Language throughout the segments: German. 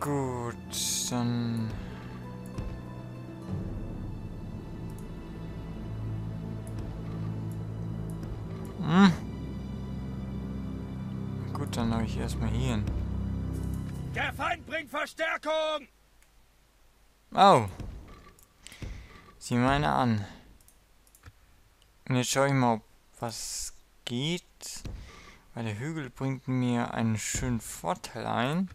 Gut, dann... Hm. Gut, dann habe ich erstmal hier hin. Der Feind bringt Verstärkung! Oh. Sieh meine an. Und jetzt schaue ich mal, ob was geht. Weil der Hügel bringt mir einen schönen Vorteil ein,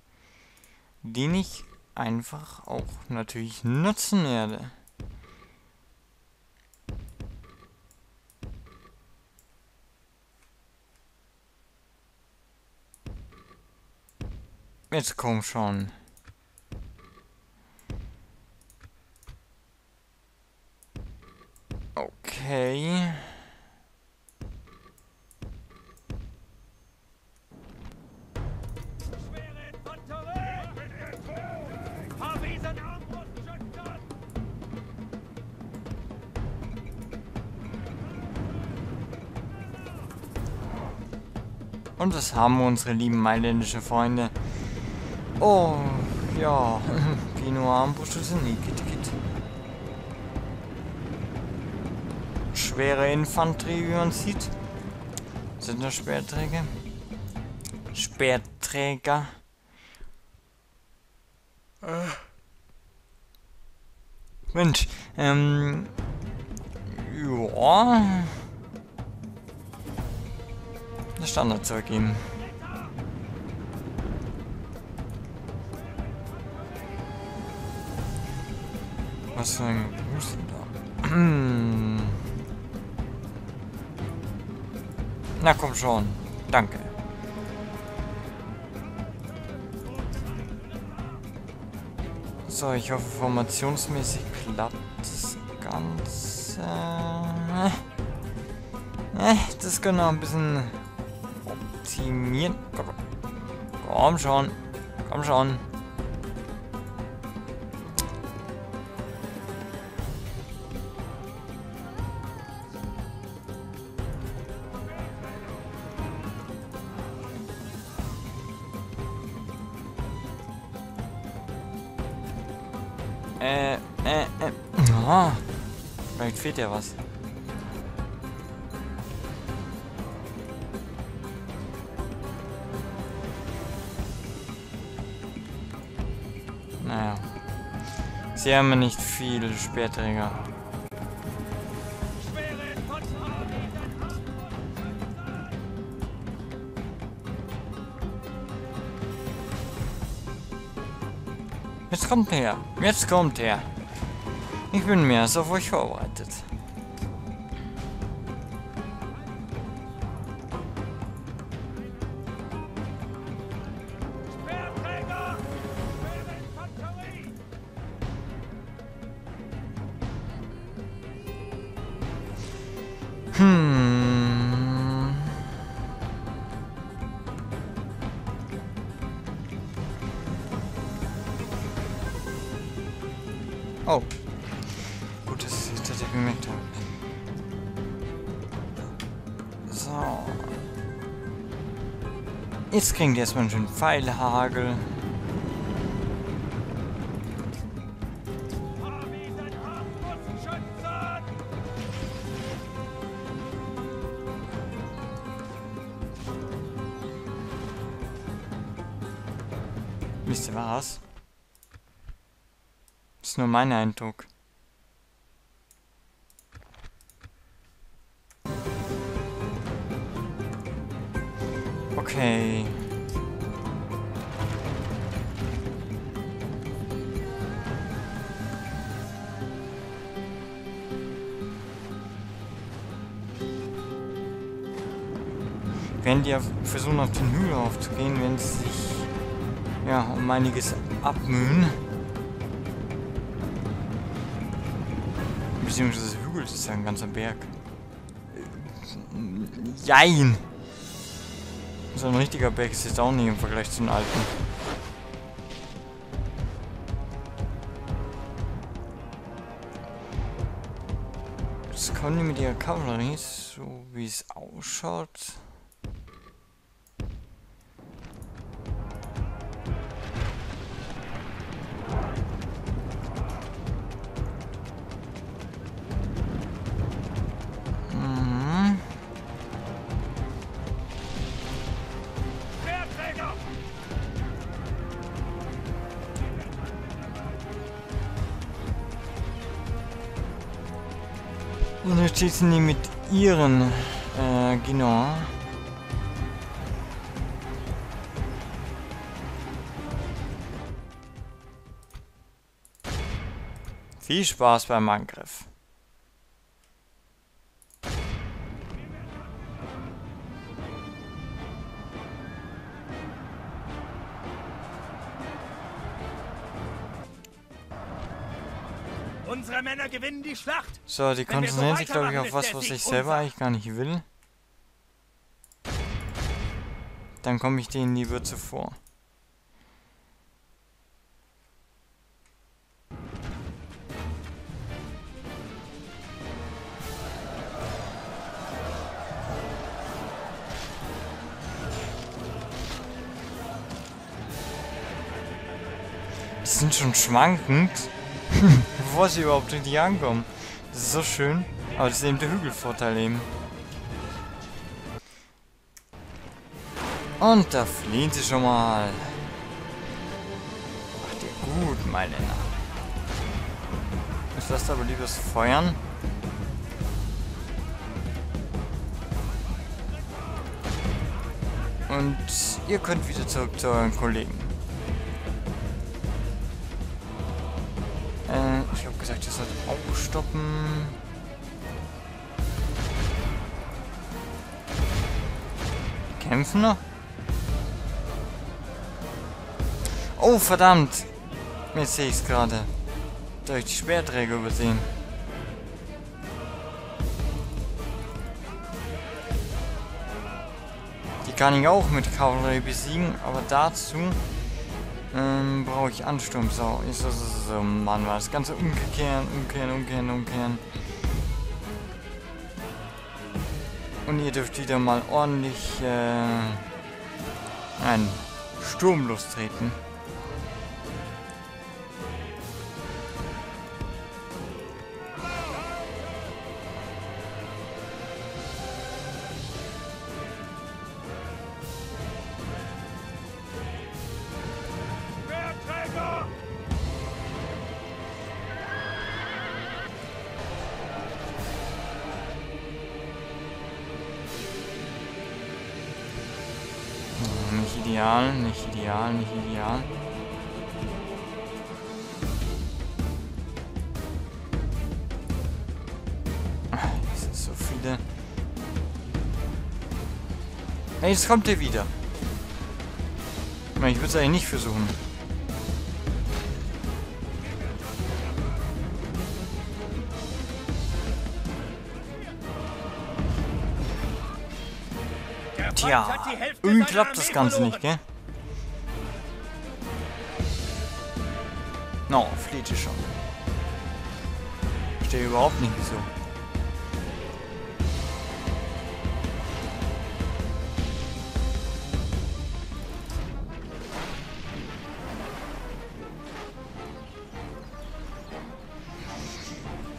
den ich einfach auch natürlich nutzen werde. Jetzt komm schon. Okay. Und das haben unsere lieben mailändische Freunde. Oh, ja. Pino Armbrustschüsse, nee, geht, geht. Schwere Infanterie, wie man sieht. Sind das Speerträger? Speerträger. Äh. Mensch, ähm. Ja. Das Standardzeug ihm. Was für ein Gruß da? Na komm schon. Danke. So, ich hoffe formationsmäßig klappt das Ganze. Äh, das können wir ein bisschen optimieren. Komm, komm schon. Komm schon. Äh, äh, äh. Oh. Vielleicht fehlt ja was. Naja. Sie haben nicht viele Speerträger. Jetzt kommt er. Jetzt kommt er. Ich bin mehr als auf euch vorbereitet. Oh. Gut, dass ich das gemerkt habe. So. Jetzt kriegen die erstmal einen schönen Pfeilhagel. Mein Eindruck. Okay. Wenn die versuchen auf den Hügel aufzugehen, wenn sie sich ja, um einiges abmühen. Beziehungsweise Hügel ist ja ein ganzer Berg. Äh, Jein! So ein richtiger Berg ist jetzt auch nicht im Vergleich zu den alten. Jetzt kommen die mit ihrer Kavallerie, so wie es ausschaut. Und jetzt schießen die mit ihren, äh, genau. Viel Spaß beim Angriff. Gewinnen die Schlacht. So, die konzentrieren sich, glaube ich, auf was, was ich selber eigentlich gar nicht will. Dann komme ich denen lieber zuvor. Die sind schon schwankend, bevor sie überhaupt richtig ankommen. Das ist so schön. Aber das ist eben der Hügelvorteil eben. Und da fliehen sie schon mal. Macht ihr gut, meine Namen. Ich lasse aber lieber Feuern. Und ihr könnt wieder zurück zu euren Kollegen. Stoppen. Kämpfen noch? Oh, verdammt! Jetzt sehe ich es gerade. Ich die Speerträger übersehen. Die kann ich auch mit Kavallerie besiegen, aber dazu ähm, brauche ich Ansturm. So, ist so, so, so, Mann, war das Ganze umkehren, umkehren, umkehren, umkehren. Und ihr dürft wieder mal ordentlich äh, einen Sturm lostreten. Nicht ideal, nicht ideal, nicht ideal. Es sind so viele. Hey, jetzt kommt er wieder. Ich würde es eigentlich nicht versuchen. Hälfte irgendwie klappt das Ganze nicht, gell? No, flieht ihr schon. Verstehe überhaupt nicht wieso.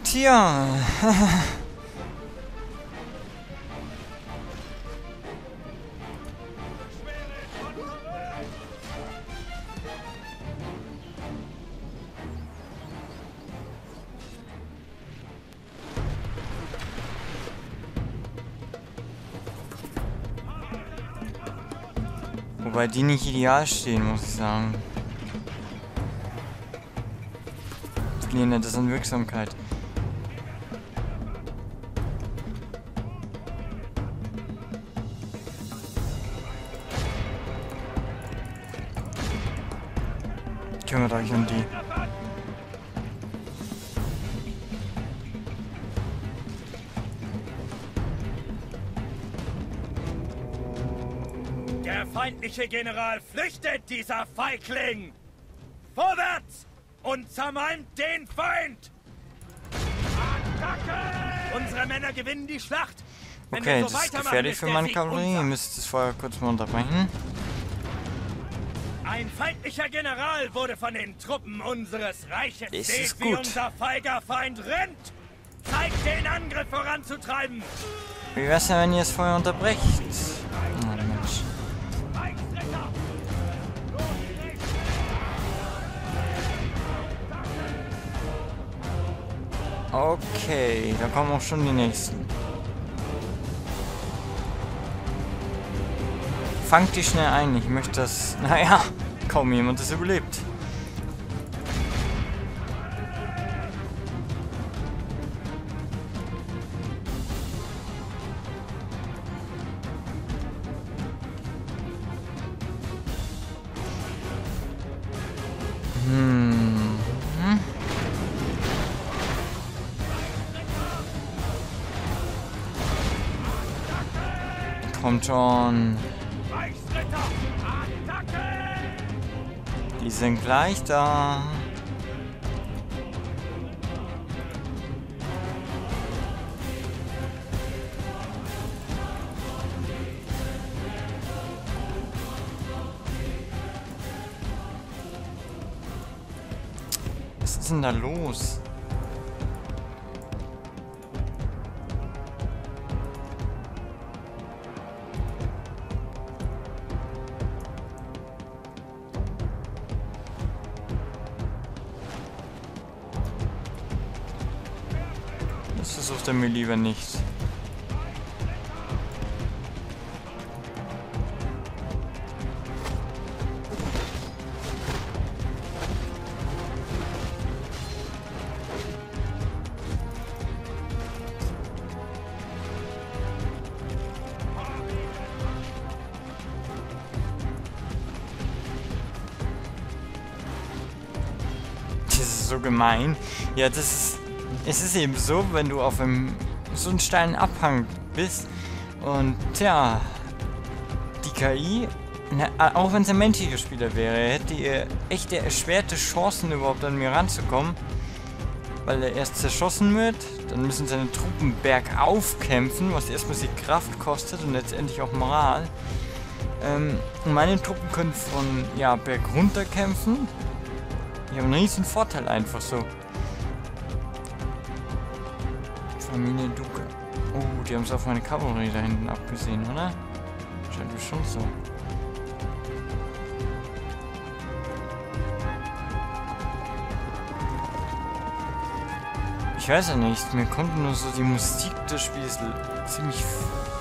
Tja. Wobei die nicht ideal stehen, muss ich sagen. Verlieren etwas an Wirksamkeit. Kümmert euch um die. Der feindliche General flüchtet, dieser Feigling! Vorwärts! Und zermalmt den Feind! Attacke! Unsere Männer gewinnen die Schlacht! Wenn Okay, so das ist gefährlich für meine Kavallerie. Ihr müsst das Feuer kurz mal unterbrechen. Ein feindlicher General wurde von den Truppen unseres Reiches. Seht, ist wie gut. unser feiger Feind rennt! Zeigt den Angriff voranzutreiben! Wie wär's denn, wenn ihr das Feuer unterbrecht? Okay, da kommen auch schon die nächsten. Fangt die schnell ein. Ich möchte das... Naja, kaum jemand das überlebt. Schon. Die sind gleich da. Was ist denn da los? Versucht er mir lieber nicht. Das ist so gemein. Ja, das ist es ist eben so, wenn du auf einem so einen steilen Abhang bist und tja, die KI, na, auch wenn es ein menschlicher Spieler wäre, hätte ihr echte erschwerte Chancen überhaupt an mir ranzukommen, weil er erst zerschossen wird, dann müssen seine Truppen bergauf kämpfen, was erstmal sie Kraft kostet und letztendlich auch Moral. Ähm, meine Truppen können von ja, berg runter kämpfen. Die haben einen riesen Vorteil einfach so. Familie Duke. Oh, die haben es auf meine Kavallerie da hinten abgesehen, oder? Scheint schon so. Ich weiß ja nicht, mir kommt nur so die Musik des Spiels ziemlich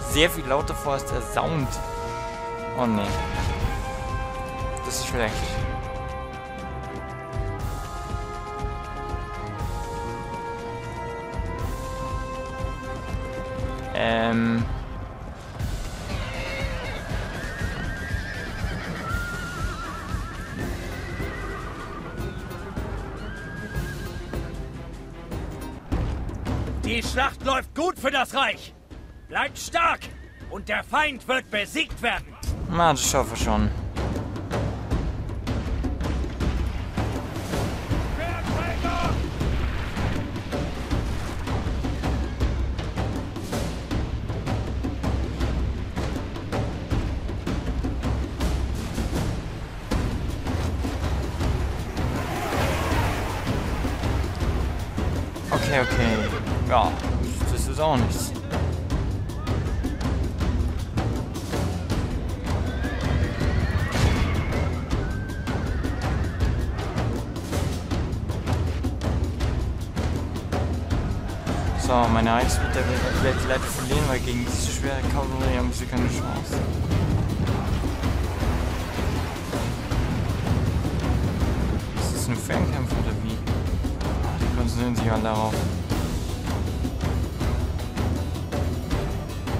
sehr viel lauter vor als der Sound. Oh ne. Das ist schlecht. Ähm. Die Schlacht läuft gut für das Reich. Bleibt stark und der Feind wird besiegt werden. Na, das schaffe ich schon. So, meine Reichsweite werde ich leider verlieren, weil gegen diese schwere Kavallerie haben sie keine Chance. Ist das ein Fernkämpfer oder wie? Die konzentrieren sich alle darauf.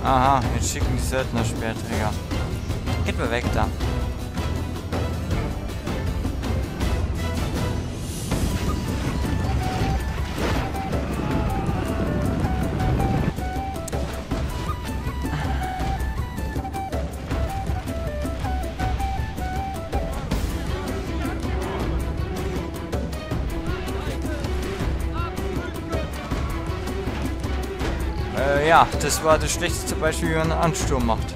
Aha, jetzt schicken die Söldner Speerträger. Geht mal weg da. Ja, das war das schlechteste Beispiel, wie man einen Ansturm macht.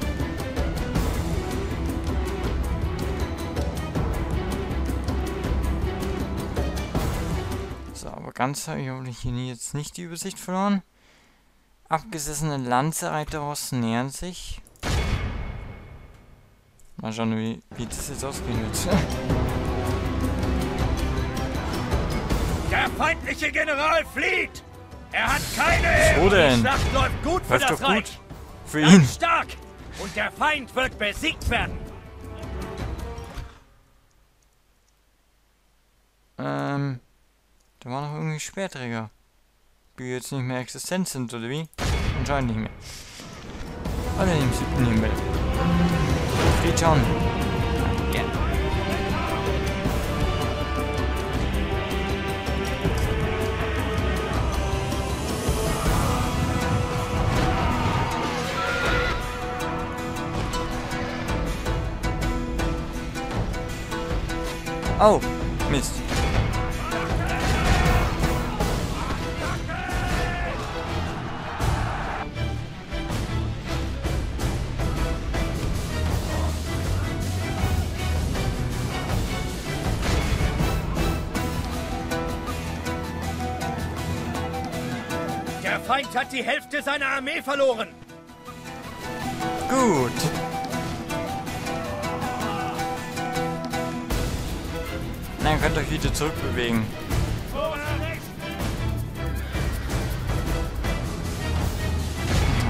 So, aber ganz habe ich hoffentlich hier jetzt nicht die Übersicht verloren. Abgesessene Lanzereiter nähern sich. Mal schauen, wie, wie das jetzt ausgehen wird. Der feindliche General flieht! Er hat keine Ehre. Wo denn? Die Schlacht läuft gut für Läuft das doch Reich. gut. Für ihn. stark. Und der Feind wird besiegt werden. Ähm, da war noch irgendwie Schwerträger. Die jetzt nicht mehr existent sind, oder wie? Anscheinend nicht mehr. Alle im siebten Himmel. Steht Oh, Mist. Der Feind hat die Hälfte seiner Armee verloren. Wieder zurückbewegen.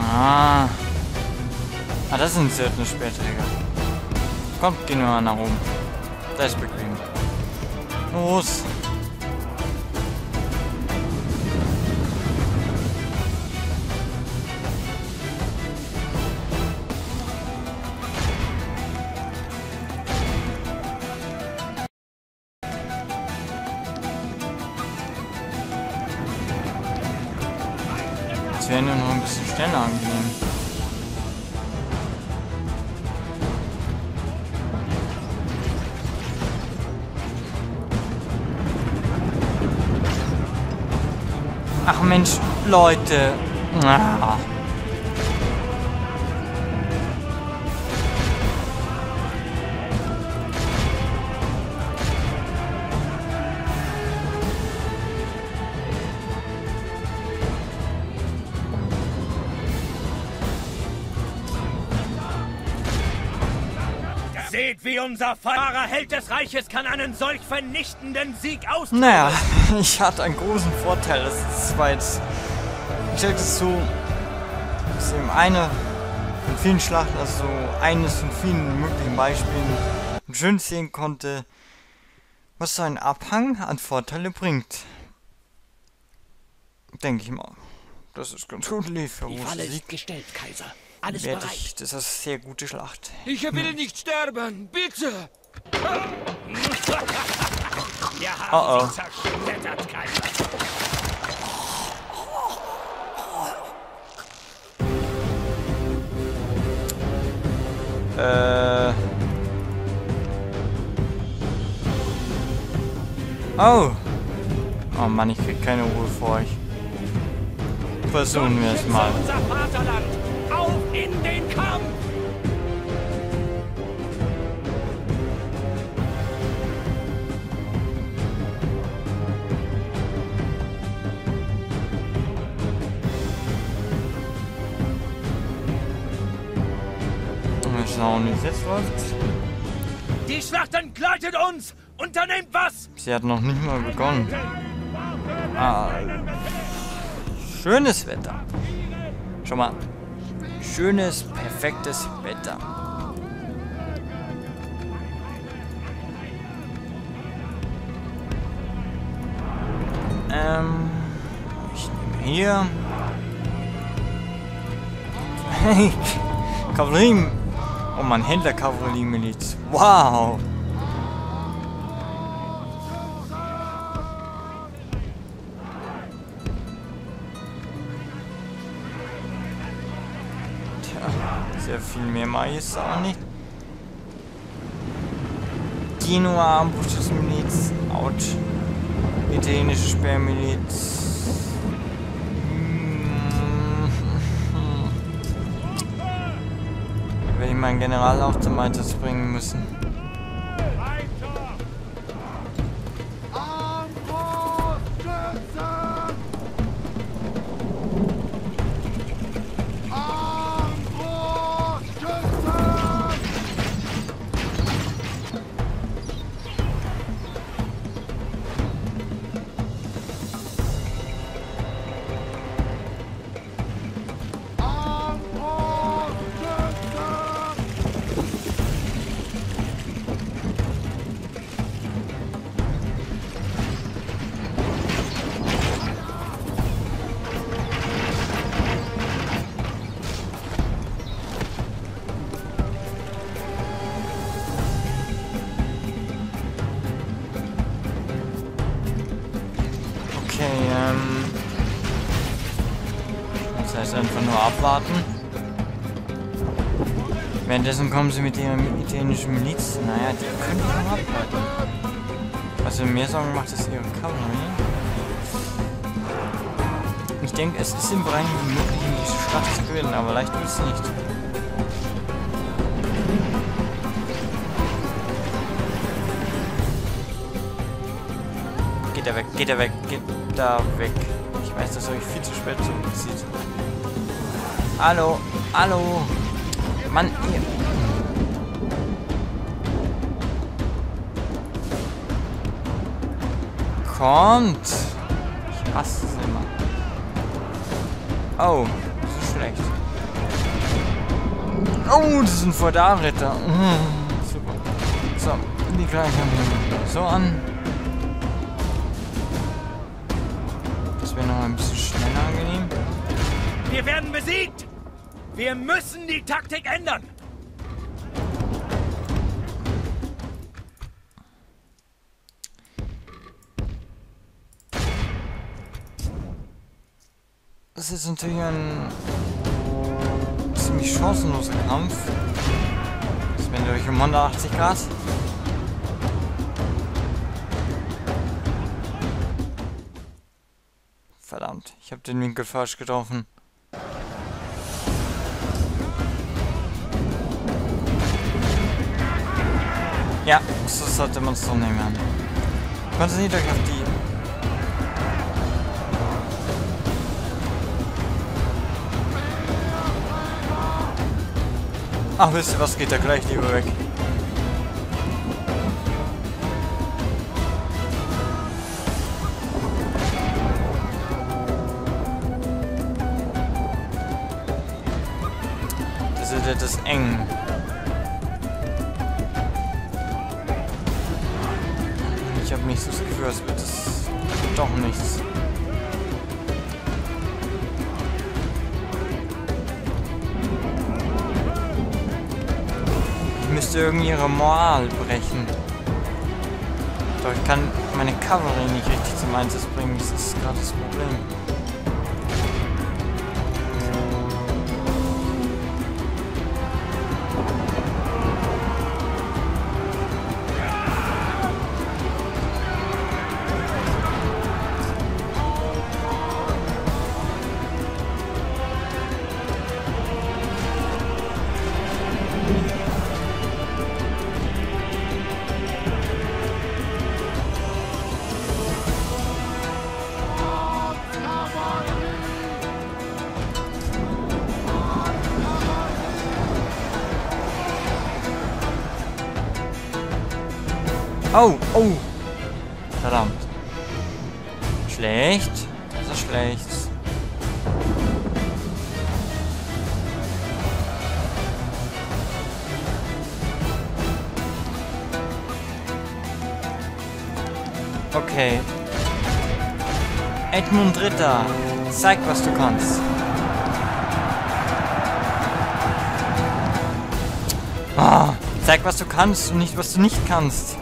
Ah. Ah, das sind seltene Sperrträger. Kommt, gehen wir mal nach oben. Das ist bequem. Los. Mensch, Leute. Ah. Seht, wie unser Fahrer Held des Reiches kann einen solch vernichtenden Sieg austreten. Naja, ich hatte einen großen Vorteil. Das war jetzt. Ich sag das so. Das ist eben eine von vielen Schlachten, also so eines von vielen möglichen Beispielen, schön sehen konnte, was so ein Abhang an Vorteile bringt. Denke ich mal. Das ist ganz gut lief Die Falle ist gestellt, Kaiser. Alles bereit. ich, das ist eine sehr gute Schlacht. Ich will nicht sterben, bitte! Wir haben Oh, oh. zerschmettert, Kaiser. Äh. Oh. Oh Mann, ich krieg keine Ruhe vor euch. Versuchen wir es mal. Unser Vaterland. In den Kampf. Schauen, wie es jetzt läuft. Die Schlacht entgleitet uns. Unternehmt was. Sie hat noch nicht mal begonnen. Ah. Schönes Wetter. Schau mal. Schönes, perfektes Wetter. Ähm. Ich nehme hier. Hey. Kavallerie. Oh man, Händler-Kavallerie-Miliz. Wow. Tja, sehr mehr jetzt auch nicht. Genua Armbrustmiliz, Autsch. Italienische Sperrmiliz. Hm. Werde ich meinen General auch zum Einsatz bringen müssen. Währenddessen kommen sie mit ihrer italienischen Miliz. Naja, die können noch abwarten. Was mir Sorgen macht, ist ihre Kavallerie. Ich denke, es ist im Bereich möglich, diese Schlacht zu gewinnen, aber leicht wird es nicht. Geht er weg, geht er weg, geht da weg. Ich weiß, dass euch viel zu spät zurückzieht. Hallo, hallo. Mann, ihr... Kommt! Ich hasse es immer. Oh, das ist schlecht. Oh, das sind vor da Ritter. Mm, super. So, die gleichen so an. Das wäre noch ein bisschen schneller angenehm. Wir werden besiegt! Wir müssen die Taktik ändern! Das ist natürlich ein ziemlich chancenloser Kampf. Das wären durch um 180 Grad. Verdammt, ich habe den Winkel falsch getroffen. Ja, so sollte man es so nehmen. Konzentriert euch auf die Ach, wisst ihr was, geht da gleich lieber weg. Das ist eng. Nicht so als wird es doch nichts. müsste irgendwie ihre Moral brechen. Doch ich kann meine Cavalry nicht richtig zum Einsatz bringen. Das ist gerade das Problem. Oh, oh. Verdammt. Schlecht. Das ist schlecht. Okay. Edmund Dritter. Zeig, was du kannst. Ah, zeig, was du kannst und nicht, was du nicht kannst.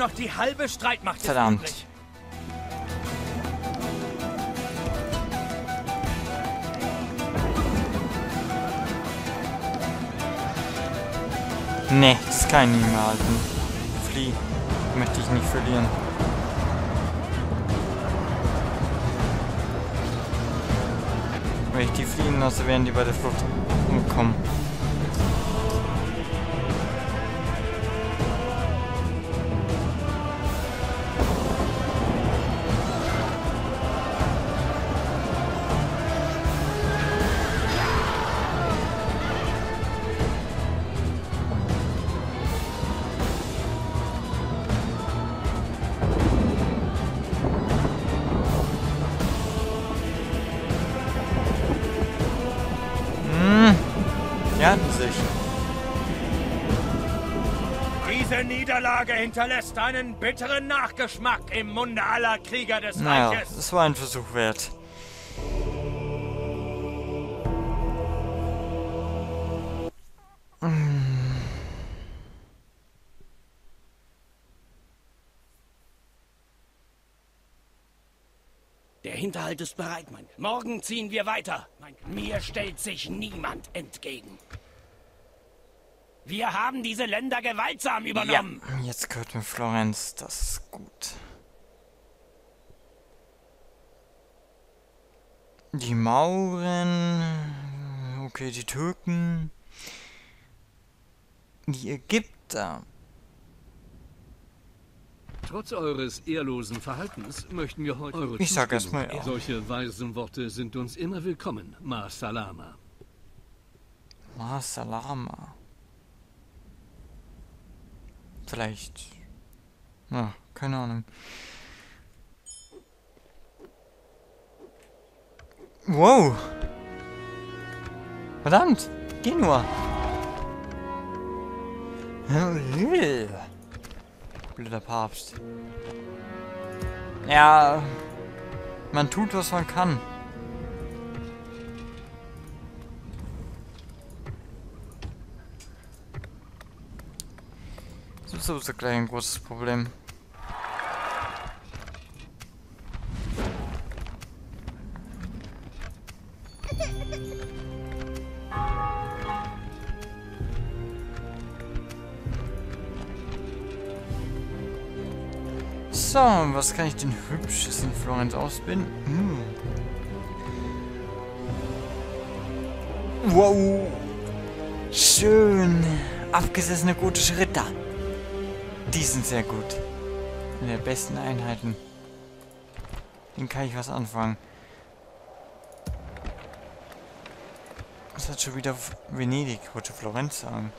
Noch die halbe Streitmacht Verdammt. übrig. Nee, das kann ich nicht mehr halten. Flieh. Möchte ich nicht verlieren. Wenn ich die fliehen lasse, werden die bei der Flucht umkommen. Niederlage hinterlässt einen bitteren Nachgeschmack im Munde aller Krieger des Naja, Reiches. es war ein Versuch wert. Der Hinterhalt ist bereit, mein. Morgen ziehen wir weiter. Mein. Mir stellt sich niemand entgegen. Wir haben diese Länder gewaltsam übernommen. Jetzt gehört mir Florenz, das ist gut. Die Mauren, okay, die Türken, die Ägypter. Trotz eures ehrlosen Verhaltens möchten wir heute eure Ich sag Zustimmung. erst mal ja. Solche weisen Worte sind uns immer willkommen, Ma Salama. Ma Salama. Vielleicht. Na, keine Ahnung. Wow. Verdammt. Geh nur. Blöder Papst. Ja. Man tut, was man kann. Sowieso gleich ein großes Problem. So, was kann ich denn Hübsches in Florenz ausbinden? Hm. Wow. Schön. Abgesessene gotische Ritter. Die sind sehr gut. Eine der besten Einheiten. Den kann ich was anfangen. Das hat schon wieder Venedig, wollte Florenz sagen.